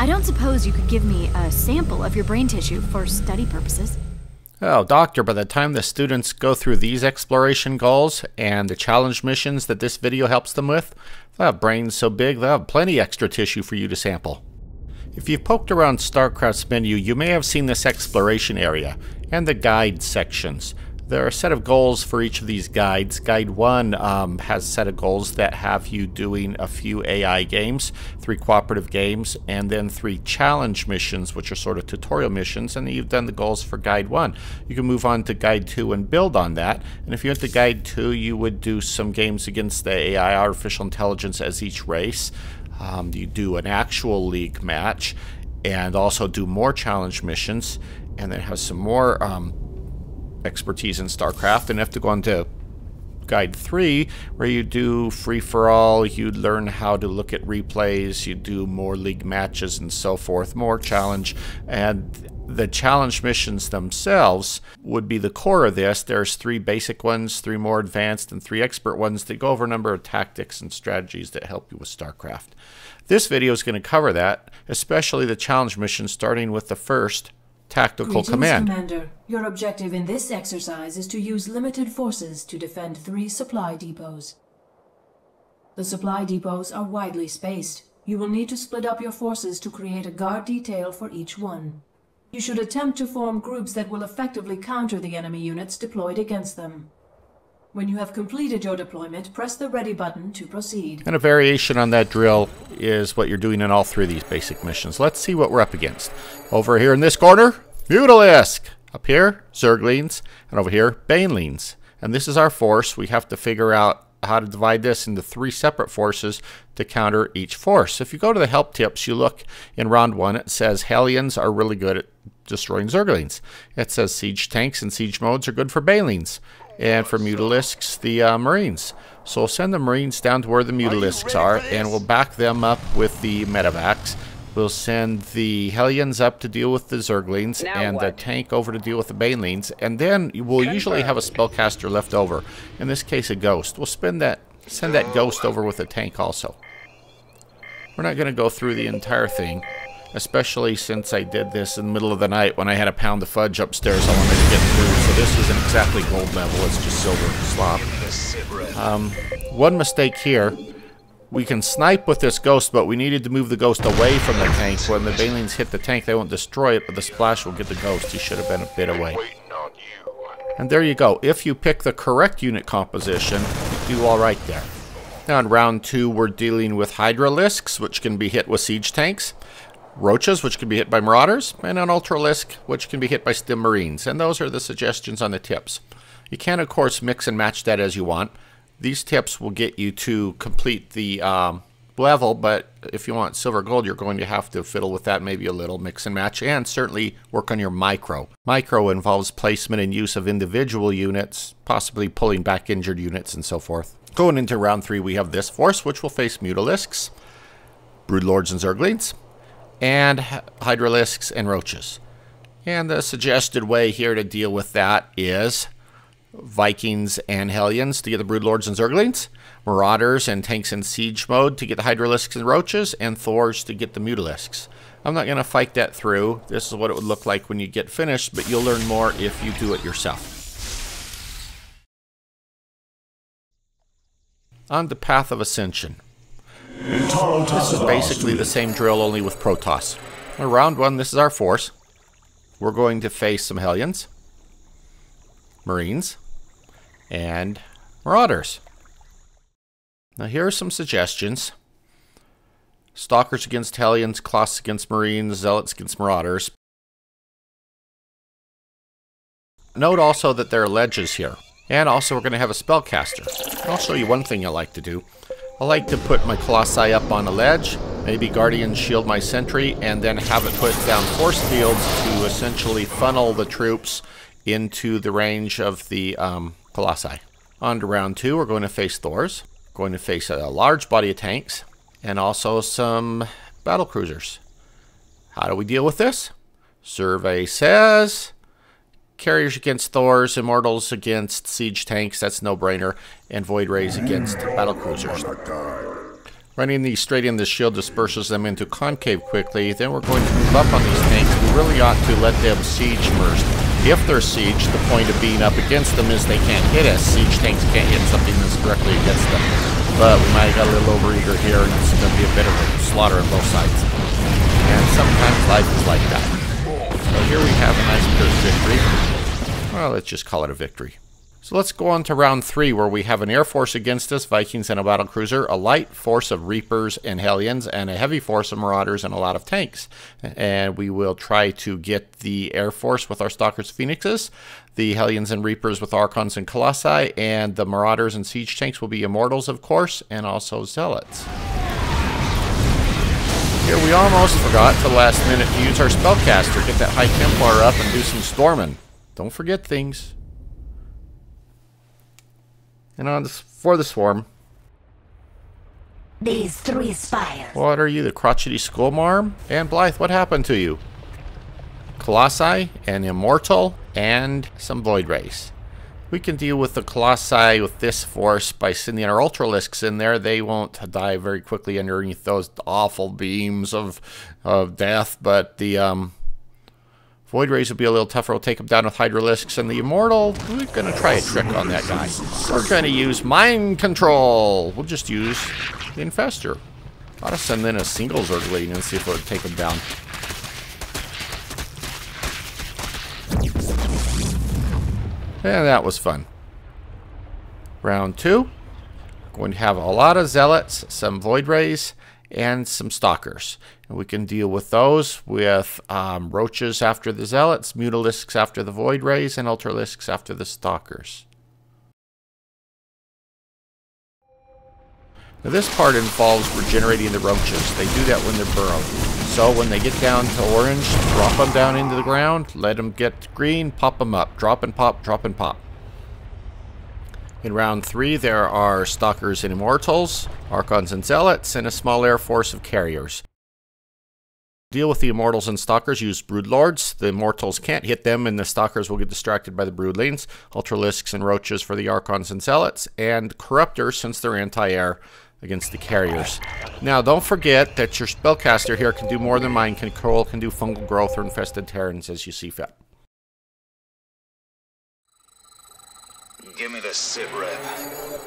I don't suppose you could give me a sample of your brain tissue for study purposes. Oh, Doctor, by the time the students go through these exploration goals and the challenge missions that this video helps them with, they'll have brains so big they'll have plenty extra tissue for you to sample. If you've poked around StarCraft's menu, you may have seen this exploration area and the guide sections. There are a set of goals for each of these guides. Guide 1 um, has a set of goals that have you doing a few AI games, three cooperative games, and then three challenge missions, which are sort of tutorial missions, and you've done the goals for Guide 1. You can move on to Guide 2 and build on that, and if you went to Guide 2, you would do some games against the AI, artificial intelligence, as each race. Um, you do an actual league match, and also do more challenge missions, and then have some more um, expertise in StarCraft and have to go on to Guide 3, where you do free for all, you learn how to look at replays, you do more league matches and so forth, more challenge, and the challenge missions themselves would be the core of this. There's three basic ones, three more advanced, and three expert ones that go over a number of tactics and strategies that help you with StarCraft. This video is going to cover that, especially the challenge missions, starting with the first, Tactical Greetings, Command. Commander. Your objective in this exercise is to use limited forces to defend three supply depots. The supply depots are widely spaced. You will need to split up your forces to create a guard detail for each one. You should attempt to form groups that will effectively counter the enemy units deployed against them. When you have completed your deployment, press the ready button to proceed. And a variation on that drill is what you're doing in all three of these basic missions. Let's see what we're up against. Over here in this corner, Mutalisk. Up here, Zerglings. And over here, Banelings. And this is our force. We have to figure out how to divide this into three separate forces to counter each force. If you go to the help tips, you look in round one, it says Hellions are really good at destroying Zerglings. It says siege tanks and siege modes are good for Banelings. And for Mutalisks, the uh, Marines. So we'll send the Marines down to where the Mutalisks are, and we'll back them up with the Medivacs. We'll send the Hellions up to deal with the Zerglings, Now and the tank over to deal with the Banelings, and then we'll usually have a spellcaster left over. In this case, a ghost. We'll spend that, send that ghost over with a tank also. We're not going to go through the entire thing, especially since I did this in the middle of the night when I had a pound of fudge upstairs I wanted to get through. So this isn't exactly gold level; it's just silver slop. Um, one mistake here. We can snipe with this ghost, but we needed to move the ghost away from the tank. When the Banelings hit the tank, they won't destroy it, but the splash will get the ghost. He should have been a bit away. And there you go. If you pick the correct unit composition, you do all right there. Now in round two, we're dealing with Hydralisks, which can be hit with siege tanks, Roaches, which can be hit by Marauders, and an Ultralisk, which can be hit by Stim Marines. And those are the suggestions on the tips. You can, of course, mix and match that as you want. These tips will get you to complete the um, level, but if you want silver gold, you're going to have to fiddle with that maybe a little, mix and match, and certainly work on your micro. Micro involves placement and use of individual units, possibly pulling back injured units and so forth. Going into round three, we have this force, which will face Mutalisks, Broodlords and Zerglings, and Hydralisks and Roaches. And the suggested way here to deal with that is Vikings and Hellions to get the Broodlords and Zerglings, Marauders and Tanks in Siege mode to get the Hydralisks and Roaches, and Thors to get the Mutalisks. I'm not going to fight that through. This is what it would look like when you get finished, but you'll learn more if you do it yourself. On the Path of Ascension. This is basically the same drill, only with Protoss. Round one, this is our force. We're going to face some Hellions, Marines, and Marauders. Now, here are some suggestions. Stalkers against Hellions, Colossus against Marines, Zealots against Marauders. Note also that there are ledges here. And also we're going to have a spellcaster. I'll show you one thing I like to do. I like to put my Colossi up on a ledge, maybe Guardian shield my sentry, and then have it put down force fields to essentially funnel the troops into the range of the um, Colossi. On to round two, we're going to face Thors. Going to face a large body of tanks, and also some battle cruisers. How do we deal with this? Survey says carriers against Thors, immortals against siege tanks, that's no brainer, and void rays against battle cruisers. Running these straight in the shield disperses them into concave quickly. Then we're going to move up on these tanks. We really ought to let them siege first. If they're siege, the point of being up against them is they can't hit us. Siege tanks can't hit something that's directly against them. But we might have got a little overeager here, and it's going to be a bit of a slaughter on both sides. And sometimes life is like that. So here we have a nice victory. Well, let's just call it a victory. So let's go on to round three, where we have an air force against us, Vikings and a battle cruiser, a light force of Reapers and Hellions, and a heavy force of Marauders and a lot of tanks. And we will try to get the air force with our Stalkers Phoenixes, the Hellions and Reapers with Archons and Colossi, and the Marauders and Siege tanks will be Immortals, of course, and also Zealots. Here we almost forgot to the last minute to use our Spellcaster, get that High Templar up and do some storming. Don't forget things. And on for the swarm. These three spires. What are you, the crotchety skullmarm? And Blythe, what happened to you? Colossi, an immortal, and some void rays. We can deal with the Colossi with this force by sending our Ultralisks in there. They won't die very quickly underneath those awful beams of, of death, but the um, Void Rays will be a little tougher. We'll take them down with Hydralisks. And the Immortal, we're going to try a trick on that guy. We're going to use Mind Control. We'll just use the Infestor. Ought to send in a single Zergling and see if it would take him down. And that was fun. Round two. Going to have a lot of Zealots, some Void Rays, and some Stalkers. We can deal with those with um, Roaches after the Zealots, Mutalisks after the Void Rays, and Ultralisks after the Stalkers. Now this part involves regenerating the roaches. They do that when they're burrowed. So when they get down to orange, drop them down into the ground, let them get green, pop them up. Drop and pop, drop and pop. In round three, there are Stalkers and Immortals, Archons and Zealots, and a small air force of carriers. Deal with the Immortals and Stalkers, use Broodlords. The Immortals can't hit them, and the Stalkers will get distracted by the Broodlings. Ultralisks and Roaches for the Archons and Zealots, and Corruptors, since they're anti-air, against the carriers. Now, don't forget that your spellcaster here can do more than mind control, can do fungal growth or infested terrans as you see fit. Give me the sit rep.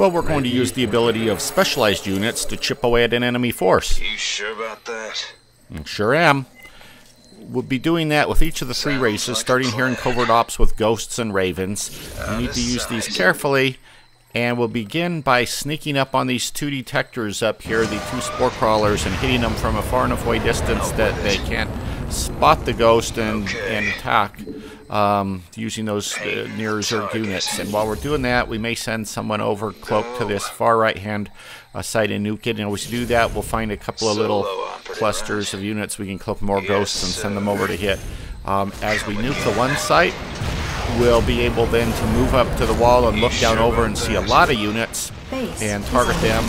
Well, we're going to use the ability of specialized units to chip away at an enemy force. You sure about that? Sure am. We'll be doing that with each of the three races, starting here in Covert Ops with Ghosts and Ravens. We need to use these carefully, and we'll begin by sneaking up on these two detectors up here, the two spore crawlers, and hitting them from a far enough away distance that they can't spot the ghost and, and attack um, using those uh, near Zerg units. And while we're doing that, we may send someone over cloaked to this far right hand uh, site and nuke it. And as we do that, we'll find a couple of little clusters of units. We can cloak more ghosts and send them over to hit. Um, as we nuke the one site, we'll be able then to move up to the wall and look down over and see a lot of units and target them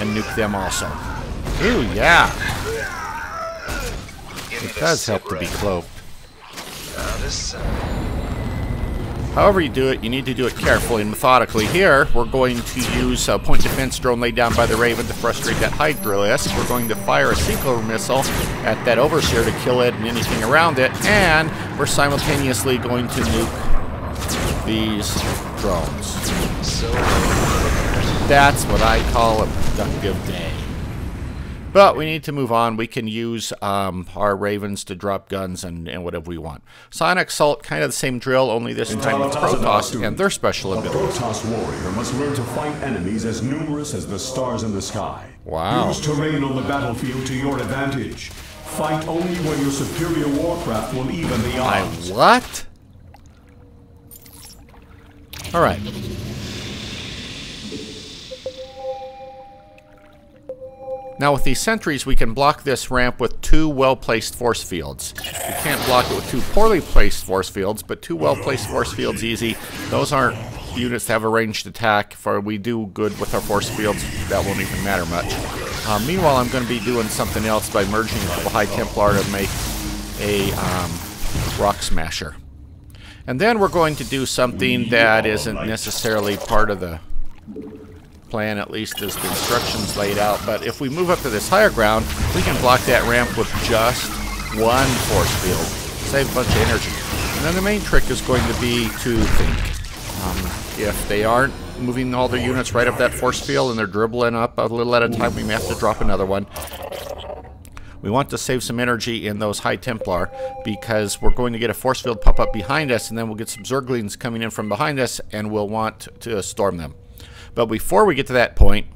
and nuke them also. Ooh, yeah. It does help to be rep. cloaked. However you do it, you need to do it carefully and methodically. Here, we're going to use a point defense drone laid down by the Raven to frustrate that Hydralisk. We're going to fire a single missile at that Overseer to kill it and anything around it. And we're simultaneously going to nuke these drones. That's what I call a productive day. But we need to move on. We can use um, our Ravens to drop guns and, and whatever we want. Psionic Assault, kind of the same drill, only this time with Protoss and their special A abilities. Protoss warrior must learn to fight enemies as numerous as the stars in the sky. Wow. Use terrain on the battlefield to your advantage. Fight only when your superior warcraft will even the I odds. what? All right. Now with these sentries, we can block this ramp with two well-placed force fields. We can't block it with two poorly placed force fields, but two well-placed force fields easy. Those aren't units that have a ranged attack. For we do good with our force fields, that won't even matter much. Uh, meanwhile, I'm going to be doing something else by merging a couple High Templar to make a um, Rock Smasher. And then we're going to do something that isn't necessarily part of the plan, at least as the instructions laid out. But if we move up to this higher ground, we can block that ramp with just one force field. Save a bunch of energy. And then the main trick is going to be to think. Um, if they aren't moving all their units right up that force field and they're dribbling up a little at a time, we may have to drop another one. We want to save some energy in those High Templar because we're going to get a force field pop up behind us and then we'll get some Zerglings coming in from behind us and we'll want to storm them. But before we get to that point,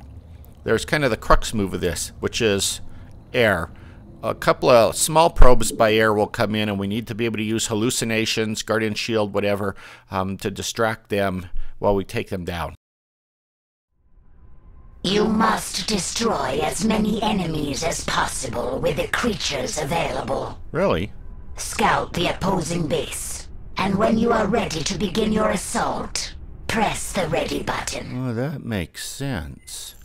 there's kind of the crux move of this, which is air. A couple of small probes by air will come in and we need to be able to use hallucinations, Guardian Shield, whatever, um, to distract them while we take them down. You must destroy as many enemies as possible with the creatures available. Really? Scout the opposing base. And when you are ready to begin your assault, press the ready button. Oh, that makes sense.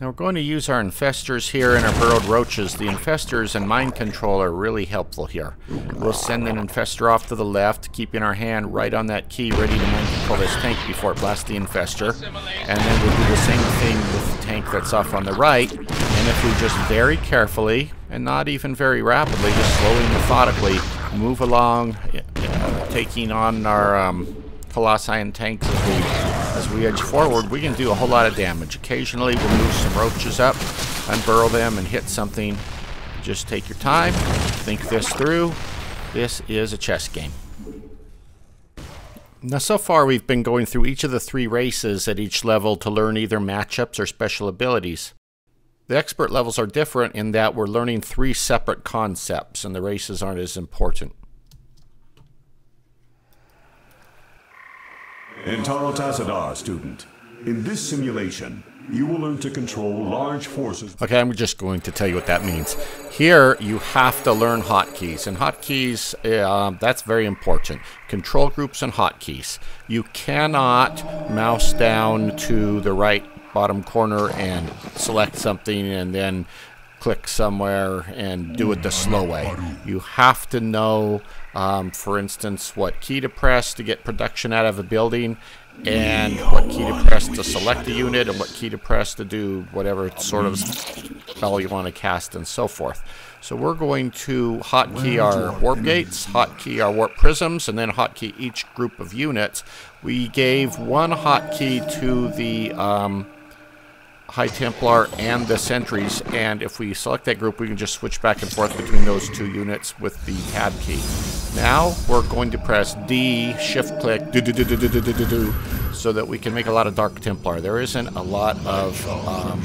Now we're going to use our infestors here and our burrowed roaches. The infestors and mind control are really helpful here. We'll send an infestor off to the left, keeping our hand right on that key, ready to mind control this tank before it blasts the infestor. And then we'll do the same thing with the tank that's off on the right. And if we just very carefully, and not even very rapidly, just slowly methodically, move along, uh, taking on our um, Colossi and tanks as we, as we edge forward, we can do a whole lot of damage. Occasionally we'll move some roaches up, unburrow them, and hit something. Just take your time, think this through. This is a chess game. Now, so far we've been going through each of the three races at each level to learn either matchups or special abilities. The expert levels are different in that we're learning three separate concepts, and the races aren't as important. En Taro Tassadar, student. In this simulation, you will learn to control large forces. Okay, I'm just going to tell you what that means. Here, you have to learn hotkeys, and hotkeys, uh, that's very important. Control groups and hotkeys. You cannot mouse down to the right bottom corner and select something and then click somewhere and do it the slow way. You have to know, um, for instance, what key to press to get production out of a building and what key to press to select a unit and what key to press to do whatever sort of spell you want to cast and so forth. So we're going to hotkey our warp gates, hotkey our warp prisms, and then hotkey each group of units. We gave one hotkey to the um, High Templar and the Sentries, and if we select that group, we can just switch back and forth between those two units with the tab key. Now we're going to press D, shift click, do do do do do do do do do, so that we can make a lot of Dark Templar. There isn't a lot of um,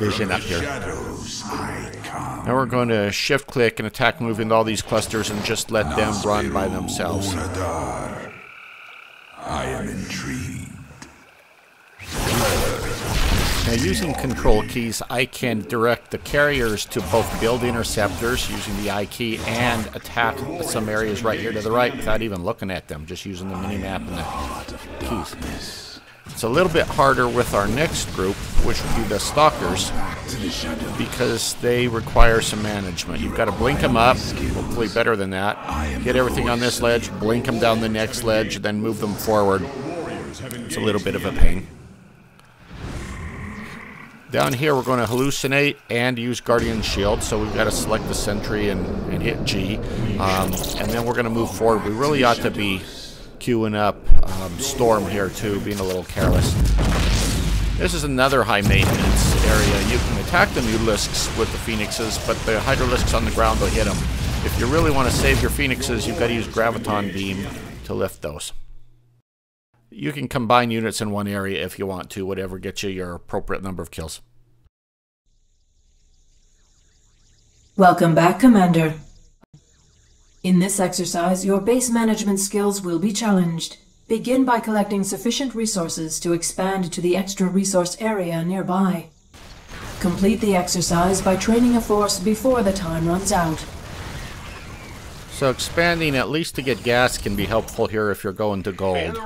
vision up here. Now we're going to shift click and attack move into all these clusters and just let them run by themselves. I am intrigued. Now using control keys, I can direct the carriers to both build interceptors using the I key and attack some areas right here to the right without even looking at them, just using the mini-map and the keys. It's a little bit harder with our next group, which would be the Stalkers, because they require some management. You've got to blink them up, hopefully better than that, get everything on this ledge, blink them down the next ledge, then move them forward. It's a little bit of a pain. Down here, we're going to hallucinate and use Guardian Shield, so we've got to select the Sentry and, and hit G. Um, and then we're going to move forward. We really ought to be queuing up um, Storm here, too, being a little careless. This is another high maintenance area. You can attack the Mutalisks with the Phoenixes, but the Hydralisks on the ground will hit them. If you really want to save your Phoenixes, you've got to use Graviton Beam to lift those. You can combine units in one area if you want to, whatever gets you your appropriate number of kills. Welcome back, Commander. In this exercise, your base management skills will be challenged. Begin by collecting sufficient resources to expand to the extra resource area nearby. Complete the exercise by training a force before the time runs out. So expanding at least to get gas can be helpful here if you're going to gold.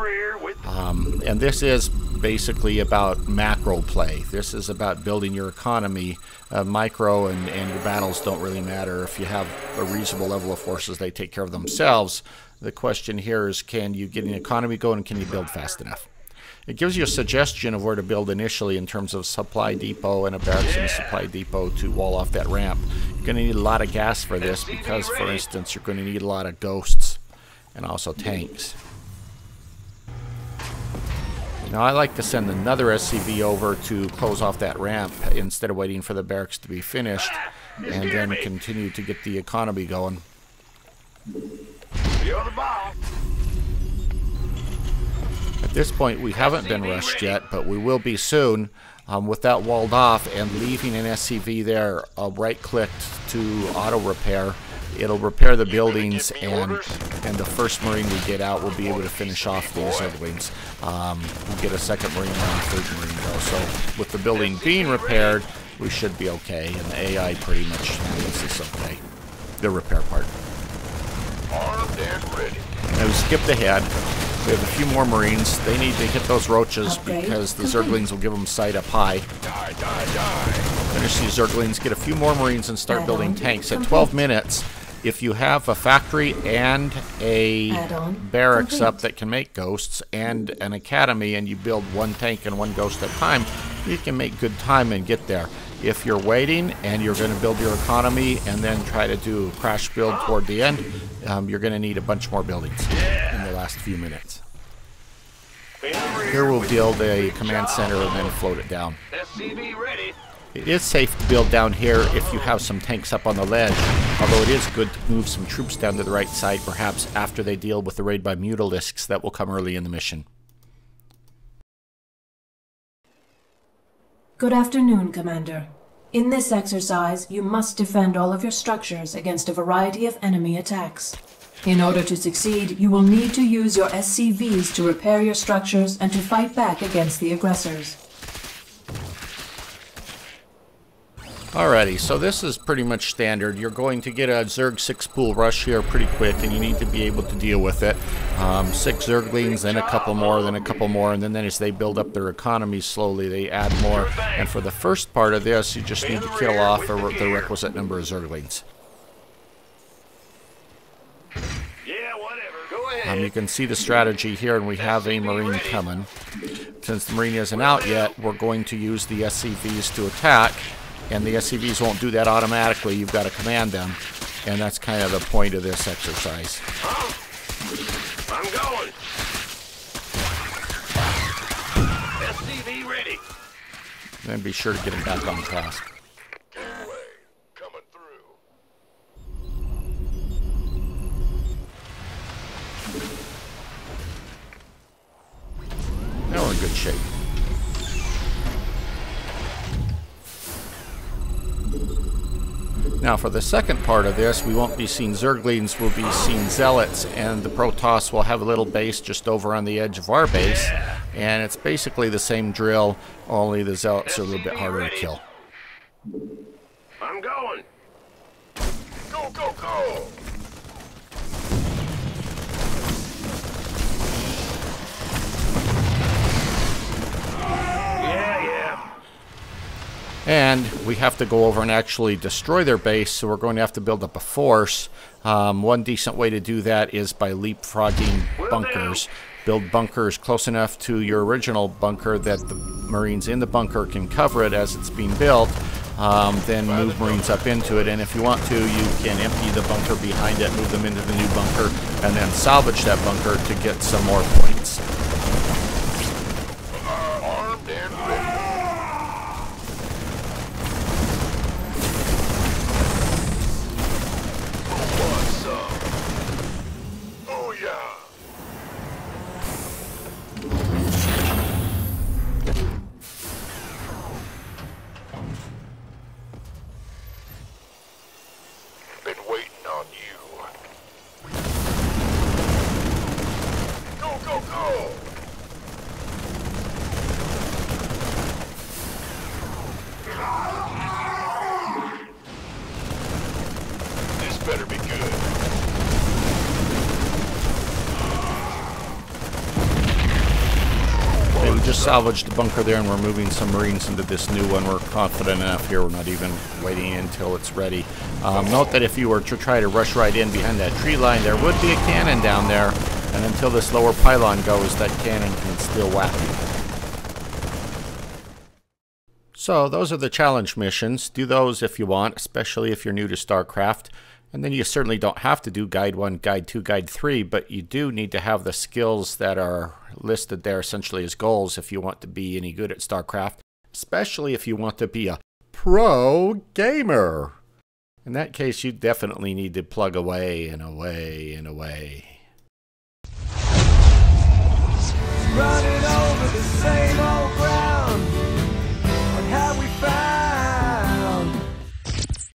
Um, and this is basically about macro play. This is about building your economy. Uh, micro and, and your battles don't really matter. If you have a reasonable level of forces, they take care of themselves. The question here is can you get an economy going and can you build fast enough? It gives you a suggestion of where to build initially in terms of supply depot and a barracks and a supply depot to wall off that ramp. You're going to need a lot of gas for this because, for instance, you're going to need a lot of ghosts and also tanks. Now I like to send another SCV over to close off that ramp instead of waiting for the barracks to be finished and then continue to get the economy going. You're the. At this point we haven't been rushed yet, but we will be soon. Um, with that walled off and leaving an SCV there, uh, right clicked to auto repair. It'll repair the buildings and and the first Marine we get out will be able to finish off these Zerglings. Um, we'll get a second Marine and a third Marine though. So with the building being repaired, we should be okay. And the AI pretty much handles this okay. The repair part. Armed and ready. Now we skipped ahead. We have a few more Marines. They need to hit those roaches because the. Zerglings will give them sight up high. Die, die, die. Finish these Zerglings, get a few more Marines, and start building tanks. At 12 minutes, if you have a factory and a barracks complete. up that can make ghosts and an academy, and you build one tank and one ghost at a time, you can make good time and get there. If you're waiting and you're going to build your economy and then try to do crash build toward the end, um, you're going to need a bunch more buildings in the last few minutes. Here we'll build a command center and then float it down. It is safe to build down here if you have some tanks up on the ledge, although it is good to move some troops down to the right side perhaps after they deal with the raid by mutalisks that will come early in the mission. Good afternoon, Commander. In this exercise, you must defend all of your structures against a variety of enemy attacks. In order to succeed, you will need to use your SCVs to repair your structures and to fight back against the aggressors. Alrighty, so this is pretty much standard. You're going to get a Zerg 6 pool rush here pretty quick, and you need to be able to deal with it. Um, six Zerglings, then a couple more, then a couple more, and then, then as they build up their economy slowly, they add more. And for the first part of this, you just need to kill off a, the requisite number of Zerglings. Yeah, whatever. Go ahead. Um, you can see the strategy here, and we have a Marine coming. Since the Marine isn't out yet, we're going to use the SCVs to attack, and the SCVs won't do that automatically. You've got to command them, and that's kind of the point of this exercise. I'm going. SCV ready. And be sure to get them back on task. Now, for the second part of this, we won't be seeing Zerglings, we'll be seeing Zealots, and the Protoss will have a little base just over on the edge of our base. And it's basically the same drill, only the Zealots are a little bit harder to kill. I'm going. Go, go, go. And we have to go over and actually destroy their base, so we're going to have to build up a force. Um, one decent way to do that is by leapfrogging bunkers. Build bunkers close enough to your original bunker that the Marines in the bunker can cover it as it's being built. Um, then move Marines up into it, and if you want to, you can empty the bunker behind it, move them into the new bunker, and then salvage that bunker to get some more points. salvaged the bunker there and we're moving some Marines into this new one. We're confident enough here. We're not even waiting until it's ready. Um, note that if you were to try to rush right in behind that tree line, there would be a cannon down there. And until this lower pylon goes, that cannon can still whack you. So those are the challenge missions. Do those if you want, especially if you're new to StarCraft. And then you certainly don't have to do Guide 1, Guide 2, Guide 3, but you do need to have the skills that are listed there essentially as goals if you want to be any good at StarCraft, especially if you want to be a pro gamer. In that case, you definitely need to plug away and away and away. Over the same old